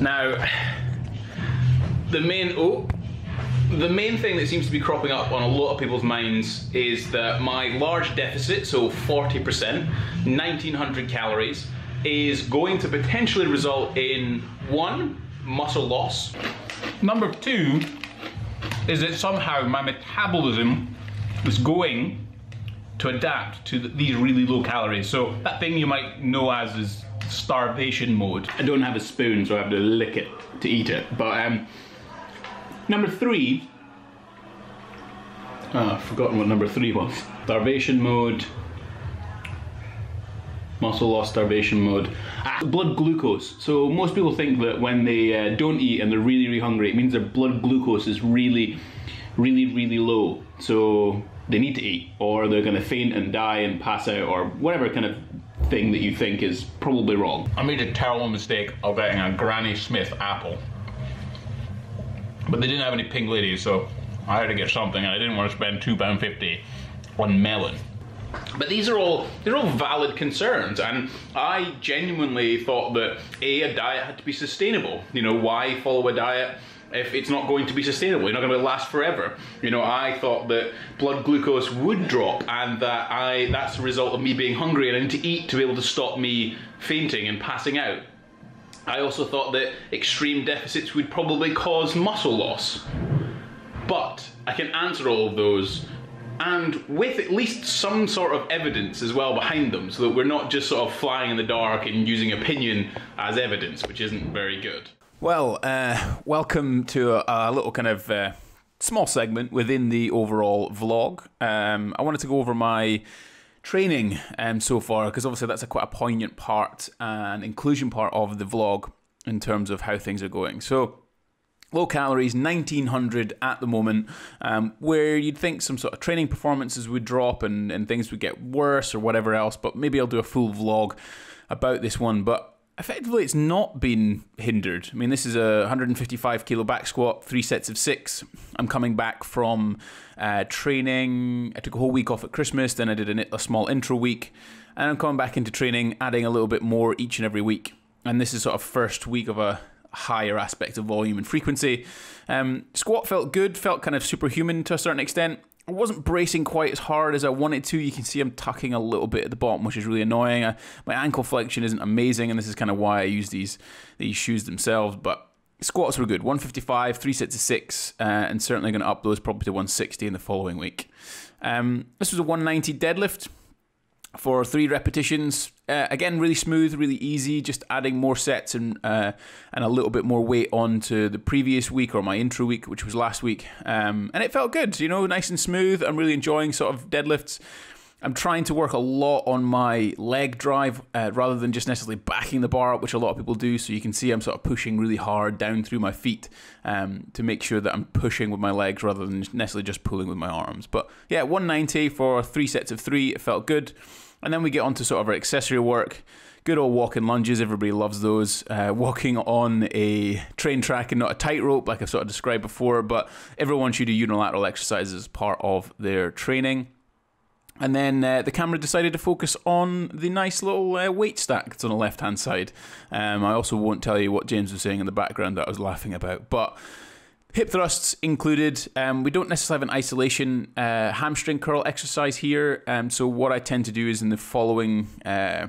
Now, the main oh, the main thing that seems to be cropping up on a lot of people's minds is that my large deficit, so 40%, 1900 calories, is going to potentially result in one, muscle loss. Number two is that somehow my metabolism is going to adapt to these really low calories. So that thing you might know as is starvation mode. I don't have a spoon, so I have to lick it to eat it. But um, number three, oh, I've forgotten what number three was. Starvation mode. Muscle loss starvation mode. Ah, blood glucose. So most people think that when they uh, don't eat and they're really, really hungry, it means their blood glucose is really, really, really low. So they need to eat, or they're going to faint and die and pass out, or whatever kind of thing that you think is probably wrong. I made a terrible mistake of getting a Granny Smith apple, but they didn't have any pink ladies, so I had to get something, and I didn't want to spend two pound fifty on melon. But these are all they're all valid concerns, and I genuinely thought that a a diet had to be sustainable. You know, why follow a diet if it's not going to be sustainable? You're not going to last forever. You know, I thought that blood glucose would drop, and that I that's a result of me being hungry and I need to eat to be able to stop me fainting and passing out. I also thought that extreme deficits would probably cause muscle loss. But I can answer all of those and with at least some sort of evidence as well behind them so that we're not just sort of flying in the dark and using opinion as evidence, which isn't very good. Well, uh, welcome to a, a little kind of uh, small segment within the overall vlog. Um, I wanted to go over my training um, so far because obviously that's a quite a poignant part and inclusion part of the vlog in terms of how things are going. So, low calories, 1900 at the moment, um, where you'd think some sort of training performances would drop and, and things would get worse or whatever else, but maybe I'll do a full vlog about this one. But effectively, it's not been hindered. I mean, this is a 155 kilo back squat, three sets of six. I'm coming back from uh, training. I took a whole week off at Christmas, then I did a, a small intro week, and I'm coming back into training, adding a little bit more each and every week. And this is sort of first week of a higher aspect of volume and frequency. Um, squat felt good, felt kind of superhuman to a certain extent. I wasn't bracing quite as hard as I wanted to. You can see I'm tucking a little bit at the bottom, which is really annoying. I, my ankle flexion isn't amazing, and this is kind of why I use these these shoes themselves. But squats were good. 155, three sets of six, uh, and certainly going to up those probably to 160 in the following week. Um, this was a 190 deadlift for three repetitions. Uh, again, really smooth, really easy. Just adding more sets and uh, and a little bit more weight onto the previous week or my intro week, which was last week. Um, and it felt good, you know, nice and smooth. I'm really enjoying sort of deadlifts. I'm trying to work a lot on my leg drive uh, rather than just necessarily backing the bar up, which a lot of people do. So you can see I'm sort of pushing really hard down through my feet um, to make sure that I'm pushing with my legs rather than necessarily just pulling with my arms. But yeah, 190 for three sets of three. It felt good. And then we get on to sort of our accessory work. Good old walking lunges, everybody loves those. Uh, walking on a train track and not a tightrope, like I've sort of described before, but everyone should do unilateral exercises as part of their training. And then uh, the camera decided to focus on the nice little uh, weight stack that's on the left hand side. Um, I also won't tell you what James was saying in the background that I was laughing about, but hip thrusts included. Um, we don't necessarily have an isolation uh, hamstring curl exercise here. Um, so what I tend to do is in the following uh,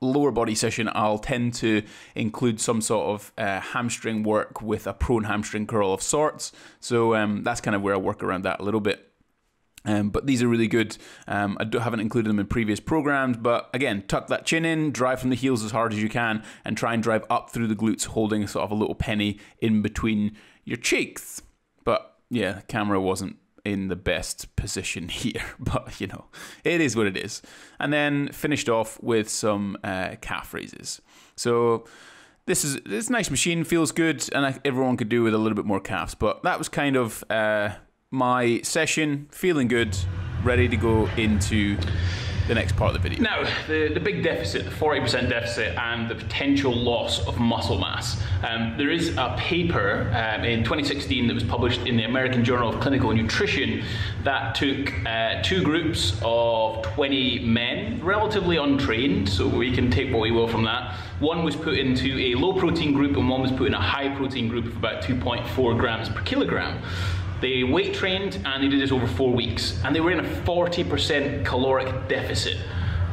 lower body session, I'll tend to include some sort of uh, hamstring work with a prone hamstring curl of sorts. So um, that's kind of where I work around that a little bit. Um, but these are really good. Um, I haven't included them in previous programs, but again, tuck that chin in, drive from the heels as hard as you can, and try and drive up through the glutes, holding sort of a little penny in between your cheeks. But yeah, camera wasn't in the best position here, but you know, it is what it is. And then finished off with some uh, calf raises. So this is this nice machine feels good, and everyone could do with a little bit more calves. But that was kind of. Uh, my session, feeling good, ready to go into the next part of the video. Now, the, the big deficit, the 40% deficit, and the potential loss of muscle mass. Um, there is a paper um, in 2016 that was published in the American Journal of Clinical Nutrition that took uh, two groups of 20 men, relatively untrained, so we can take what we will from that. One was put into a low protein group, and one was put in a high protein group of about 2.4 grams per kilogram. They weight trained and they did this over four weeks, and they were in a 40% caloric deficit.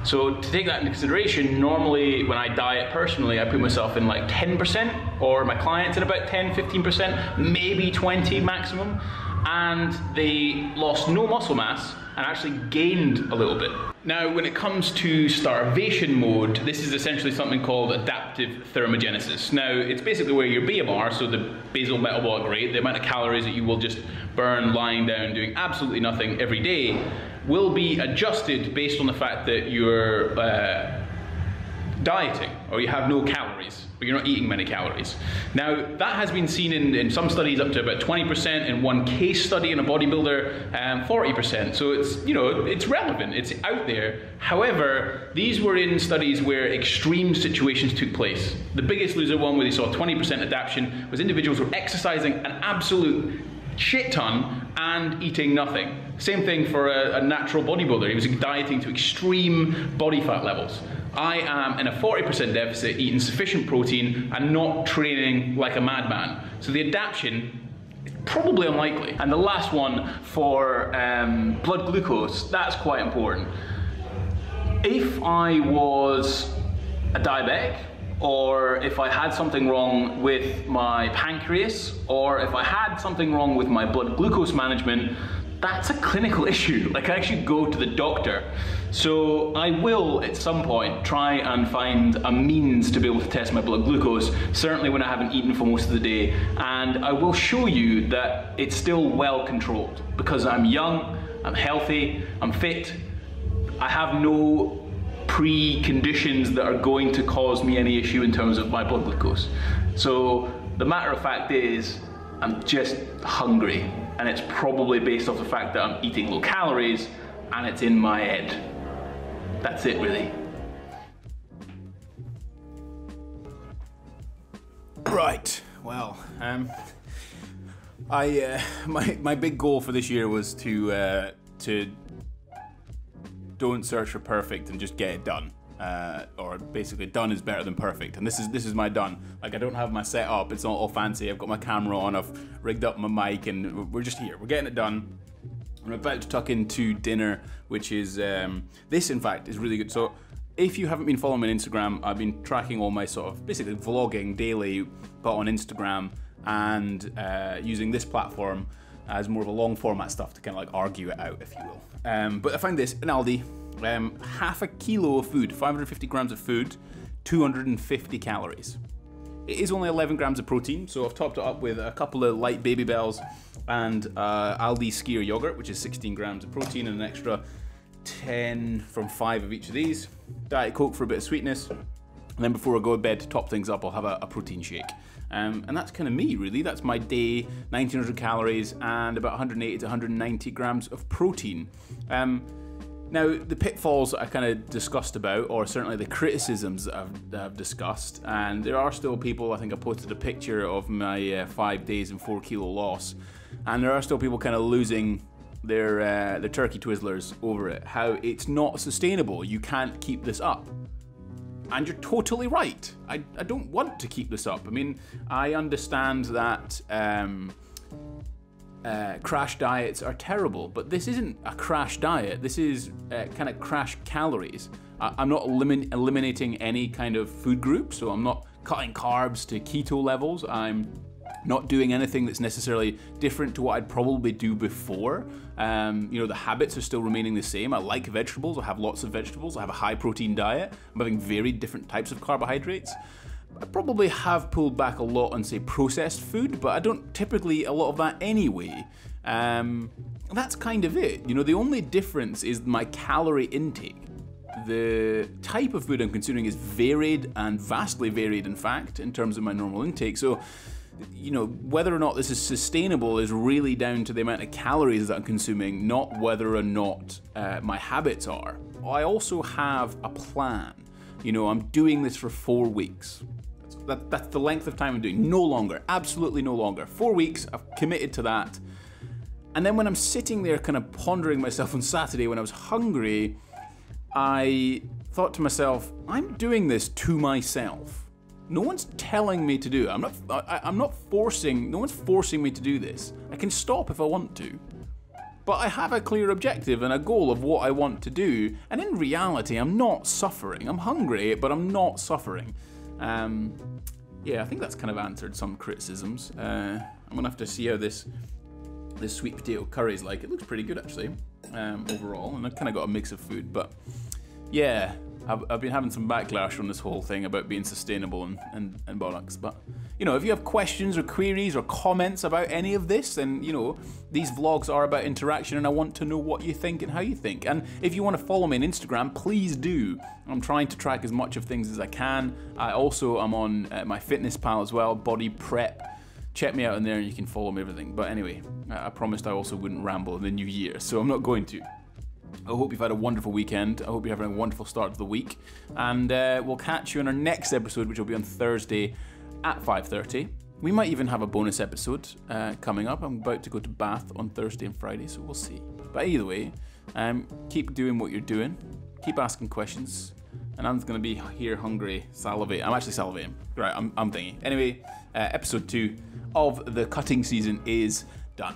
So to take that into consideration, normally when I diet personally, I put myself in like 10%, or my clients in about 10, 15%, maybe 20 maximum, and they lost no muscle mass and actually gained a little bit. Now, when it comes to starvation mode, this is essentially something called adaptive thermogenesis. Now, it's basically where your BMR, so the basal metabolic rate, the amount of calories that you will just burn lying down doing absolutely nothing every day, will be adjusted based on the fact that you're uh, dieting or you have no calories but you're not eating many calories. Now, that has been seen in, in some studies up to about 20%, in one case study in a bodybuilder, um, 40%. So it's, you know, it's relevant, it's out there. However, these were in studies where extreme situations took place. The biggest loser one where they saw 20% adaptation was individuals who were exercising an absolute shit ton and eating nothing. Same thing for a, a natural bodybuilder. He was dieting to extreme body fat levels. I am in a 40% deficit, eating sufficient protein and not training like a madman. So the adaptation is probably unlikely. And the last one for um, blood glucose, that's quite important. If I was a diabetic, or if I had something wrong with my pancreas, or if I had something wrong with my blood glucose management, that's a clinical issue. Like I actually go to the doctor. So I will at some point try and find a means to be able to test my blood glucose, certainly when I haven't eaten for most of the day. And I will show you that it's still well controlled because I'm young, I'm healthy, I'm fit, I have no preconditions that are going to cause me any issue in terms of my blood glucose. So the matter of fact is, I'm just hungry and it's probably based off the fact that I'm eating low calories and it's in my head. That's it, really. Right. Well, um, I uh, my my big goal for this year was to uh, to don't search for perfect and just get it done. Uh, or basically done is better than perfect. And this is this is my done. Like I don't have my setup it's not all fancy. I've got my camera on. I've rigged up my mic and we're just here. We're getting it done. I'm about to tuck into dinner which is um, this in fact is really good. So if you haven't been following me on Instagram I've been tracking all my sort of basically vlogging daily but on Instagram and uh, using this platform as more of a long format stuff to kind of like argue it out if you will. Um, but I found this in Aldi um, half a kilo of food, 550 grams of food, 250 calories. It is only 11 grams of protein, so I've topped it up with a couple of light Babybels and uh, Aldi Skyr yogurt, which is 16 grams of protein and an extra 10 from 5 of each of these. Diet Coke for a bit of sweetness. And then before I go to bed to top things up, I'll have a, a protein shake. Um, and that's kind of me, really. That's my day 1900 calories and about 180 to 190 grams of protein. Um, now, the pitfalls I kind of discussed about, or certainly the criticisms that I've, that I've, discussed, and there are still people, I think I posted a picture of my uh, five days and four kilo loss, and there are still people kind of losing their, uh, their turkey twizzlers over it. How it's not sustainable. You can't keep this up. And you're totally right. I, I don't want to keep this up. I mean, I understand that. Um, uh, crash diets are terrible, but this isn't a crash diet. This is uh, kind of crash calories. I- am not elimin- eliminating any kind of food group, so I'm not cutting carbs to keto levels. I'm not doing anything that's necessarily different to what I'd probably do before. Um, you know, the habits are still remaining the same. I like vegetables. I have lots of vegetables. I have a high protein diet. I'm having very different types of carbohydrates. I probably have pulled back a lot on, say, processed food, but I don't typically eat a lot of that anyway. Um, that's kind of it. You know, the only difference is my calorie intake. The type of food I'm consuming is varied and vastly varied, in fact, in terms of my normal intake. So, you know, whether or not this is sustainable is really down to the amount of calories that I'm consuming, not whether or not uh, my habits are. I also have a plan. You know, I'm doing this for four weeks. That's, that, that's the length of time I'm doing. No longer. Absolutely no longer. Four weeks. I've committed to that. And then when I'm sitting there kind of pondering myself on Saturday when I was hungry, I thought to myself, I'm doing this to myself. No one's telling me to do it. I'm not I, I'm not forcing no one's forcing me to do this. I can stop if I want to. But I have a clear objective and a goal of what I want to do, and in reality, I'm not suffering. I'm hungry, but I'm not suffering. Um, yeah, I think that's kind of answered some criticisms. Uh, I'm gonna have to see how this this sweet potato curry is like. It looks pretty good actually, um, overall, and I've kind of got a mix of food. But yeah, I've, I've been having some backlash on this whole thing about being sustainable and, and, and bollocks. But you know, if you have questions or queries or comments about any of this, then you know these vlogs are about interaction, and I want to know what you think and how you think. And if you want to follow me on Instagram, please do. I'm trying to track as much of things as I can. I also am on uh, MyFitnessPal as well, Body Prep check me out in there and you can follow me everything. But anyway, I promised I also wouldn't ramble in the new year, so I'm not going to. I hope you've had a wonderful weekend. I hope you're having a wonderful start to the week, and uh, we'll catch you in our next episode, which will be on Thursday at 5:30. We might even have a bonus episode uh, coming up. I'm about to go to Bath on Thursday and Friday, so we'll see. But either way, um, keep doing what you're doing. Keep asking questions. And I'm going to be here hungry, salivate. I'm actually salivating. Right, I'm, I'm thinking. Anyway, uh, episode two of the cutting season is done.